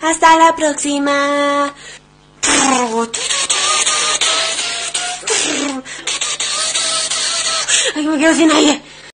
Hasta la próxima. Ay, me quedo sin aire.